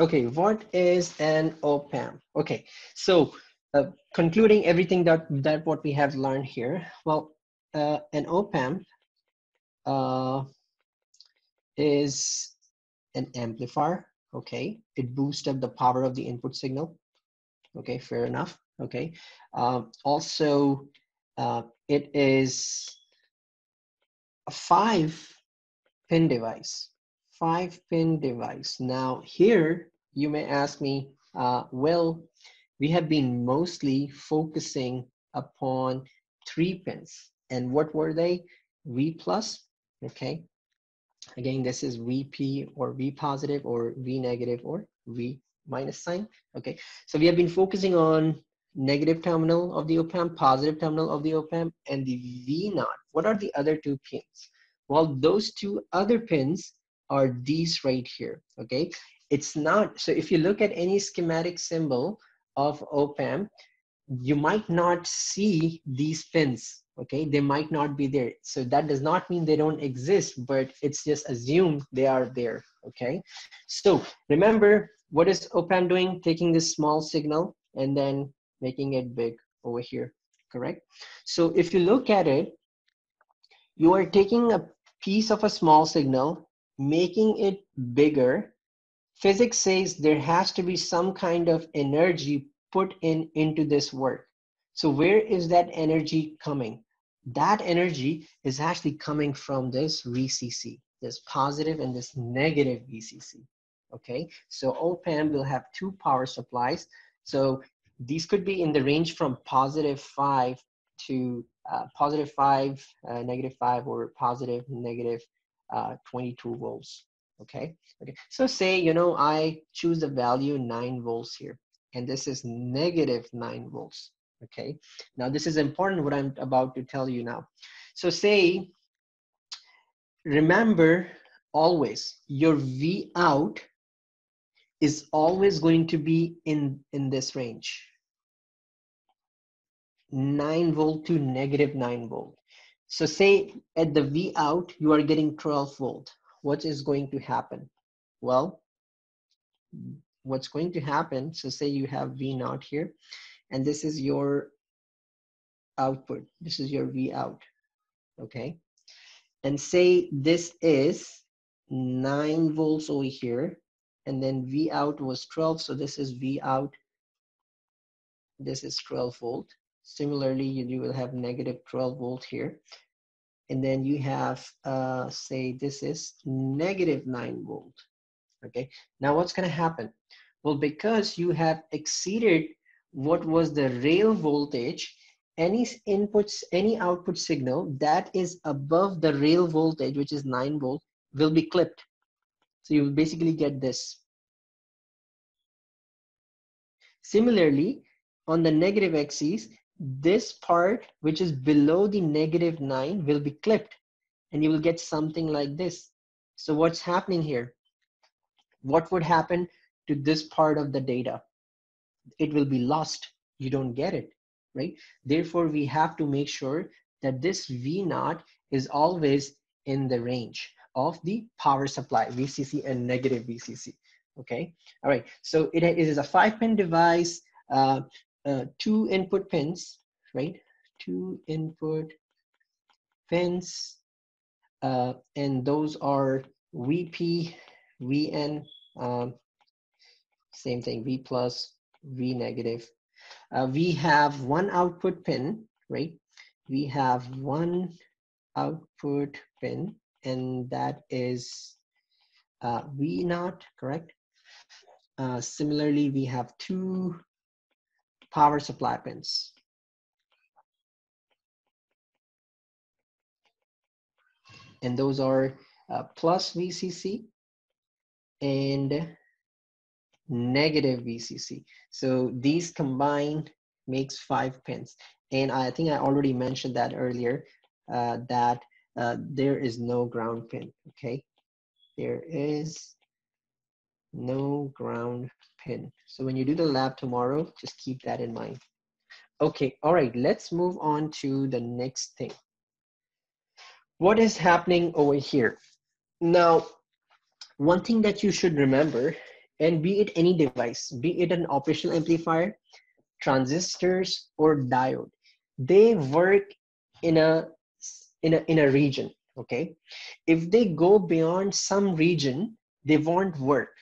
Okay, what is an op-amp? Okay, so uh, concluding everything that, that what we have learned here, well, uh, an op-amp uh, is an amplifier, okay? It boosts up the power of the input signal, okay, fair enough, okay? Um, also, uh, it is a five pin device, five pin device. Now here you may ask me, uh, well, we have been mostly focusing upon three pins. And what were they? V plus, okay? Again, this is VP or V positive or V negative or V minus sign, okay? So we have been focusing on negative terminal of the op-amp, positive terminal of the op-amp, and the V naught. What are the other two pins? Well, those two other pins are these right here, okay? It's not, so if you look at any schematic symbol of op-amp, you might not see these pins, okay? They might not be there. So that does not mean they don't exist, but it's just assumed they are there, okay? So remember, what is op-amp doing? Taking this small signal and then making it big over here, correct? So if you look at it, you are taking a piece of a small signal, making it bigger. Physics says there has to be some kind of energy put in into this work. So where is that energy coming? That energy is actually coming from this VCC, this positive and this negative VCC. Okay, so op-amp will have two power supplies. So these could be in the range from positive five to uh, positive 5, uh, negative 5, or positive, negative, uh, 22 volts. Okay. Okay. So say, you know, I choose the value 9 volts here, and this is negative 9 volts. Okay. Now, this is important what I'm about to tell you now. So say, remember always your V out is always going to be in, in this range. 9 volt to negative 9 volt. So say at the V out, you are getting 12 volt. What is going to happen? Well, what's going to happen, so say you have V naught here, and this is your output. This is your V out, okay? And say this is 9 volts over here, and then V out was 12, so this is V out. This is 12 volt. Similarly, you will have negative 12 volt here. And then you have, uh, say this is negative 9 volt. Okay, now what's going to happen? Well, because you have exceeded what was the rail voltage, any inputs, any output signal that is above the rail voltage, which is 9 volt, will be clipped. So you will basically get this. Similarly, on the negative axis, this part which is below the negative 9 will be clipped and you will get something like this. So what's happening here? What would happen to this part of the data? It will be lost. You don't get it, right? Therefore, we have to make sure that this V naught is always in the range of the power supply, VCC and negative VCC, okay? All right, so it is a five pin device. Uh, uh, two input pins, right? Two input pins, uh, and those are VP, VN, um, same thing, V plus, V negative. Uh, we have one output pin, right? We have one output pin, and that is uh, V naught, correct? Uh, similarly, we have two power supply pins. And those are uh, plus VCC and negative VCC. So these combined makes five pins. And I think I already mentioned that earlier, uh, that uh, there is no ground pin, okay? There is no ground pin. So when you do the lab tomorrow, just keep that in mind. Okay, all right, let's move on to the next thing. What is happening over here? Now, one thing that you should remember and be it any device, be it an operational amplifier, transistors, or diode, they work in a in a in a region. Okay, if they go beyond some region, they won't work.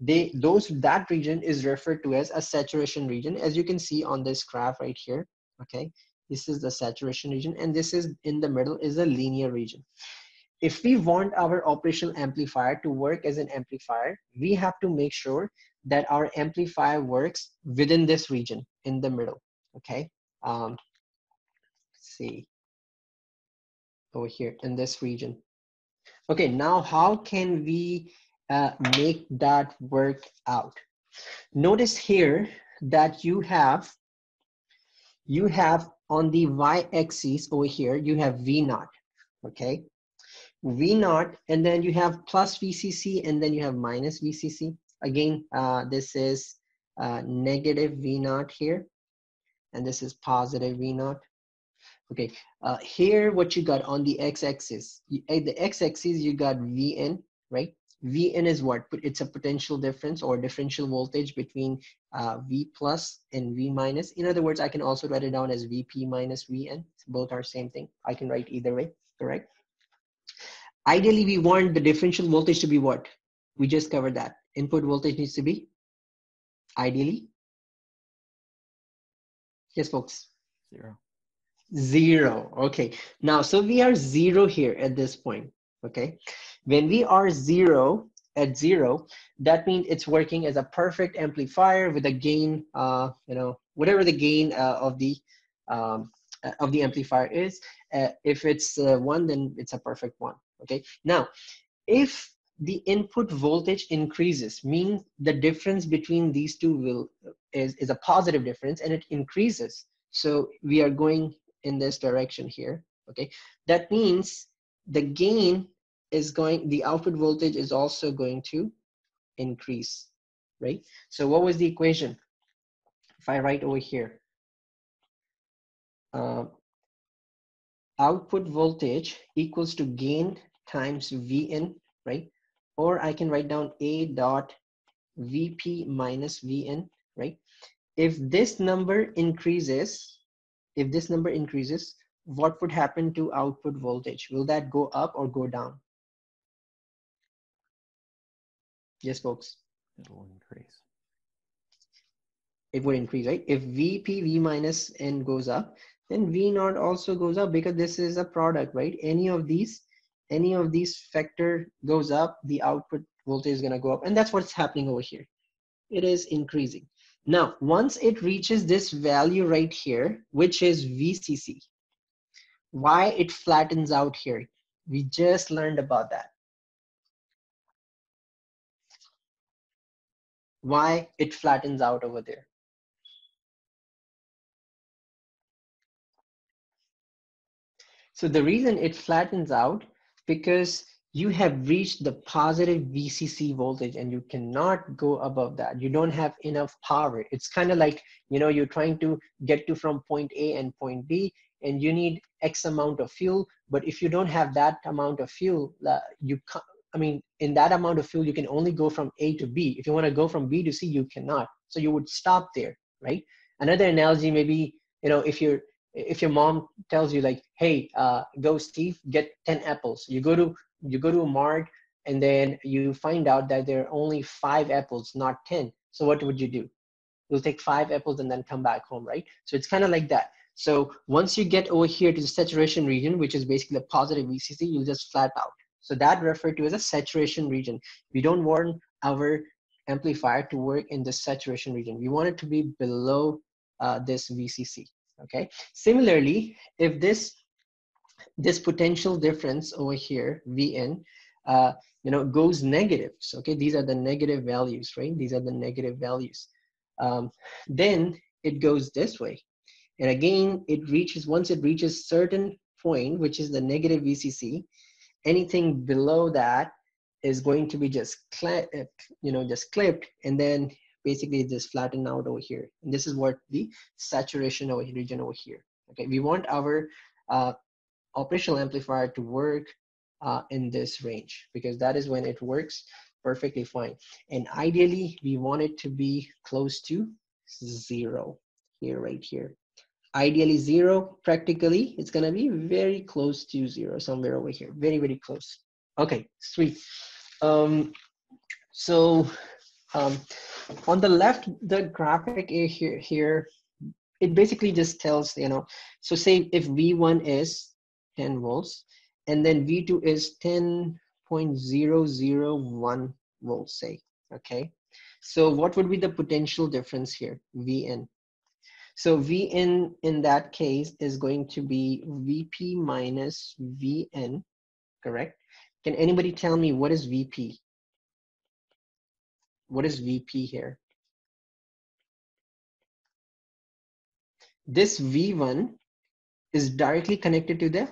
They those that region is referred to as a saturation region, as you can see on this graph right here. Okay, this is the saturation region, and this is in the middle is a linear region if we want our operational amplifier to work as an amplifier, we have to make sure that our amplifier works within this region in the middle, okay? Um, see, over here in this region. Okay, now how can we uh, make that work out? Notice here that you have, you have on the y-axis over here, you have V naught, okay? V naught, and then you have plus VCC, and then you have minus VCC. Again, uh, this is uh, negative V naught here, and this is positive V naught. Okay, uh, here what you got on the x-axis, at the x-axis you got Vn, right? Vn is what? It's a potential difference or differential voltage between uh, V plus and V minus. In other words, I can also write it down as Vp minus Vn. Both are same thing. I can write either way, correct? Ideally, we want the differential voltage to be what? We just covered that. Input voltage needs to be ideally. Yes, folks. Zero. Zero. Okay. Now, so we are zero here at this point. Okay. When we are zero at zero, that means it's working as a perfect amplifier with a gain, uh, you know, whatever the gain uh, of the um, of the amplifier is. Uh, if it's uh, one, then it's a perfect one okay? Now if the input voltage increases means the difference between these two will is, is a positive difference and it increases. So we are going in this direction here okay? That means the gain is going the output voltage is also going to increase right so what was the equation if i write over here uh, output voltage equals to gain times Vn, right? Or I can write down A dot Vp minus Vn, right? If this number increases, if this number increases, what would happen to output voltage? Will that go up or go down? Yes, folks. It'll increase. It would increase, right? If Vp, V minus N goes up, then V naught also goes up because this is a product, right? Any of these any of these factor goes up, the output voltage is going to go up. And that's what's happening over here. It is increasing. Now, once it reaches this value right here, which is VCC, why it flattens out here? We just learned about that. Why it flattens out over there. So the reason it flattens out because you have reached the positive VCC voltage and you cannot go above that. You don't have enough power. It's kind of like, you know, you're trying to get to from point A and point B and you need X amount of fuel. But if you don't have that amount of fuel, uh, you can't, I mean, in that amount of fuel, you can only go from A to B. If you want to go from B to C, you cannot. So you would stop there, right? Another analogy, maybe, you know, if you're if your mom tells you like hey uh, go steve get 10 apples you go to you go to a mart and then you find out that there are only five apples not 10 so what would you do you'll take five apples and then come back home right so it's kind of like that so once you get over here to the saturation region which is basically a positive vcc you'll just flat out so that referred to as a saturation region. We don't want our amplifier to work in the saturation region. We want it to be below uh, this vcc okay? Similarly if this this potential difference over here vn uh, you know goes negative so okay these are the negative values right? These are the negative values. Um, then it goes this way. And again it reaches once it reaches certain point which is the negative vcc anything below that is going to be just you know just clipped and then basically just flatten out over here. And this is what the saturation over region over here. Okay, we want our uh, operational amplifier to work uh, in this range because that is when it works perfectly fine. And ideally, we want it to be close to zero here, right here. Ideally zero, practically, it's gonna be very close to zero, somewhere over here, very, very close. Okay, sweet. Um, so um, on the left, the graphic here, here, it basically just tells, you know, so say if V1 is 10 volts, and then V2 is 10.001 volts, say, okay? So what would be the potential difference here, Vn? So Vn in that case is going to be Vp minus Vn, correct? Can anybody tell me what is Vp? What is VP here? This V1 is directly connected to the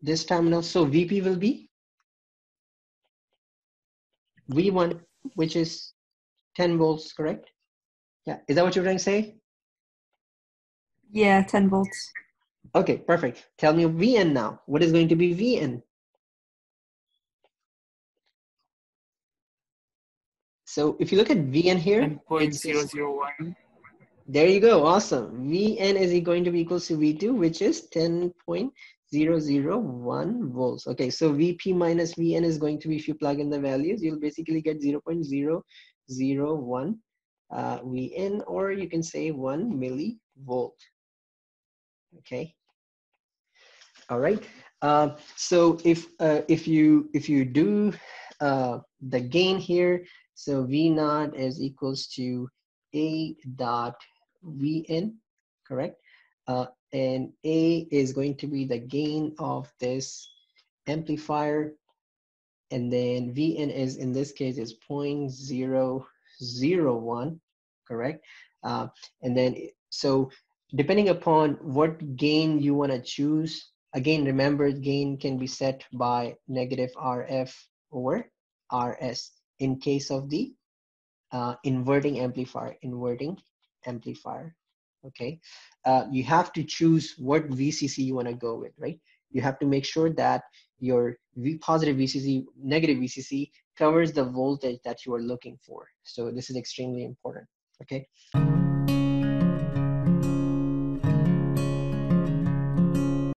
this terminal. So VP will be V1, which is 10 volts, correct? Yeah, is that what you're trying to say? Yeah, 10 volts. Okay, perfect. Tell me VN now. What is going to be VN? So if you look at VN here, 10.001. There you go. Awesome. Vn is going to be equals to V2, which is 10.001 volts. Okay, so Vp minus Vn is going to be, if you plug in the values, you'll basically get 0.001 uh, Vn, or you can say 1 millivolt. Okay. All right. Uh, so if uh, if you if you do uh, the gain here, so V naught is equals to A dot Vn, correct? Uh, and A is going to be the gain of this amplifier. And then Vn is, in this case, is 0.001, correct? Uh, and then, so depending upon what gain you want to choose, again, remember gain can be set by negative RF or RS in case of the uh, inverting amplifier, inverting amplifier okay? Uh, you have to choose what vcc you want to go with right? You have to make sure that your v positive vcc negative vcc covers the voltage that you are looking for. So this is extremely important okay